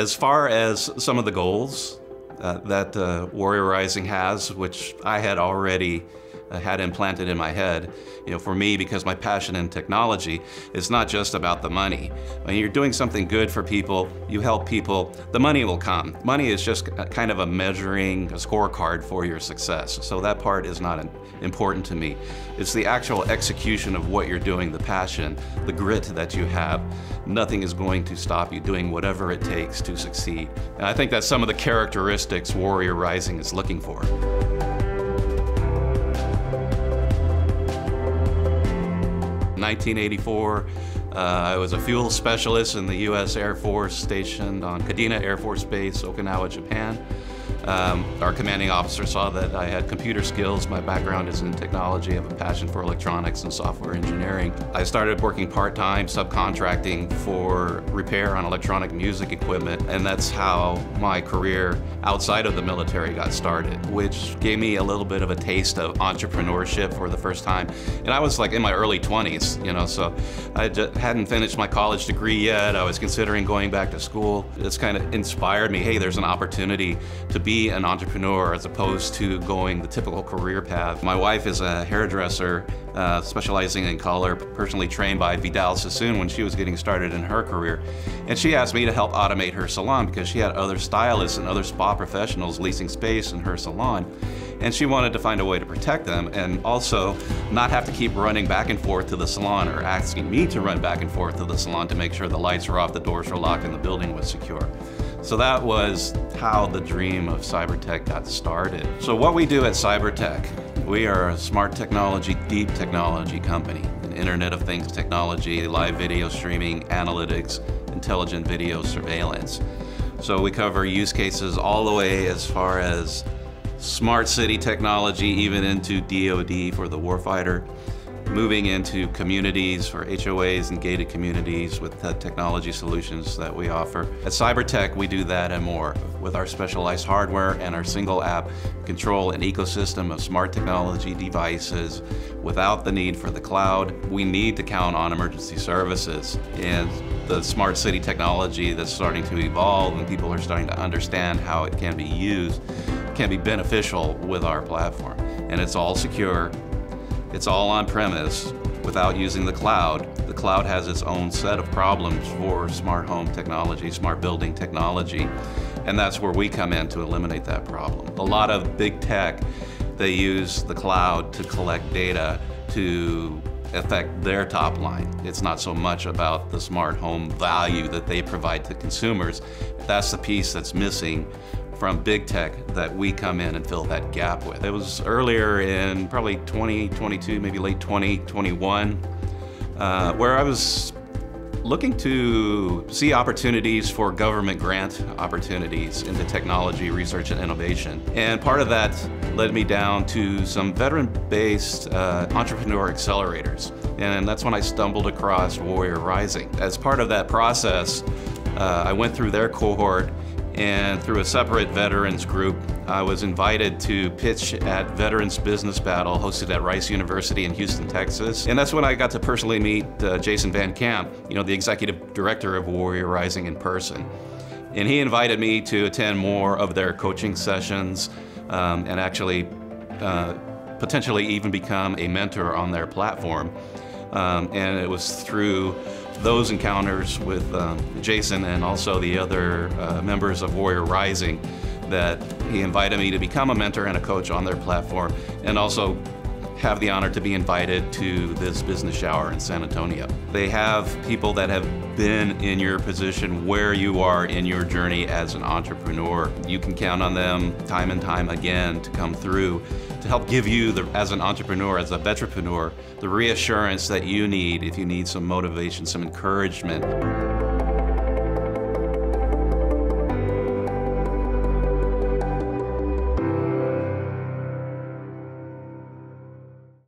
As far as some of the goals uh, that uh, Warrior Rising has, which I had already had implanted in my head. You know, for me, because my passion in technology, it's not just about the money. When you're doing something good for people, you help people, the money will come. Money is just kind of a measuring, a scorecard for your success. So that part is not important to me. It's the actual execution of what you're doing, the passion, the grit that you have. Nothing is going to stop you doing whatever it takes to succeed. And I think that's some of the characteristics Warrior Rising is looking for. 1984. Uh, I was a fuel specialist in the U.S. Air Force stationed on Kadena Air Force Base, Okinawa, Japan. Um, our commanding officer saw that I had computer skills. My background is in technology. I have a passion for electronics and software engineering. I started working part-time, subcontracting for repair on electronic music equipment, and that's how my career outside of the military got started, which gave me a little bit of a taste of entrepreneurship for the first time. And I was like in my early 20s, you know, so I hadn't finished my college degree yet. I was considering going back to school. It's kind of inspired me, hey, there's an opportunity to be be an entrepreneur as opposed to going the typical career path. My wife is a hairdresser uh, specializing in color, personally trained by Vidal Sassoon when she was getting started in her career. And she asked me to help automate her salon because she had other stylists and other spa professionals leasing space in her salon. And she wanted to find a way to protect them and also not have to keep running back and forth to the salon or asking me to run back and forth to the salon to make sure the lights were off, the doors were locked, and the building was secure. So that was how the dream of SYBOR Tech got started. So what we do at SYBOR Tech, we are a smart technology, deep technology company, an Internet of Things technology, live video streaming, analytics, intelligent video surveillance. So we cover use cases all the way as far as smart city technology, even into DoD for the warfighter, moving into communities for HOAs and gated communities with the technology solutions that we offer. At SYBOR Tech, we do that and more. With our specialized hardware and our single app, control an ecosystem of smart technology devices without the need for the cloud. We need to count on emergency services and the smart city technology that's starting to evolve and people are starting to understand how it can be used can be beneficial with our platform. And it's all secure, it's all on premise without using the cloud. The cloud has its own set of problems for smart home technology, smart building technology, and that's where we come in to eliminate that problem. A lot of big tech, they use the cloud to collect data to affect their top line. It's not so much about the smart home value that they provide to consumers. That's the piece that's missing from big tech that we come in and fill that gap with. It was earlier in probably 2022, maybe late 2021, uh, where I was looking to see opportunities for government grant opportunities into technology, research, and innovation. And part of that led me down to some veteran-based uh, entrepreneur accelerators. And that's when I stumbled across Warrior Rising. As part of that process, uh, I went through their cohort and through a separate veterans group, I was invited to pitch at Veterans Business Battle hosted at Rice University in Houston, Texas. And that's when I got to personally meet uh, Jason Van Camp, you know, the executive director of Warrior Rising in person. And he invited me to attend more of their coaching sessions um, and actually uh, potentially even become a mentor on their platform. Um, and it was through those encounters with um, Jason and also the other uh, members of Warrior Rising that he invited me to become a mentor and a coach on their platform and also have the honor to be invited to this business shower in San Antonio. They have people that have been in your position where you are in your journey as an entrepreneur. You can count on them time and time again to come through to help give you, the, as an entrepreneur, as a veteranpreneur, the reassurance that you need if you need some motivation, some encouragement.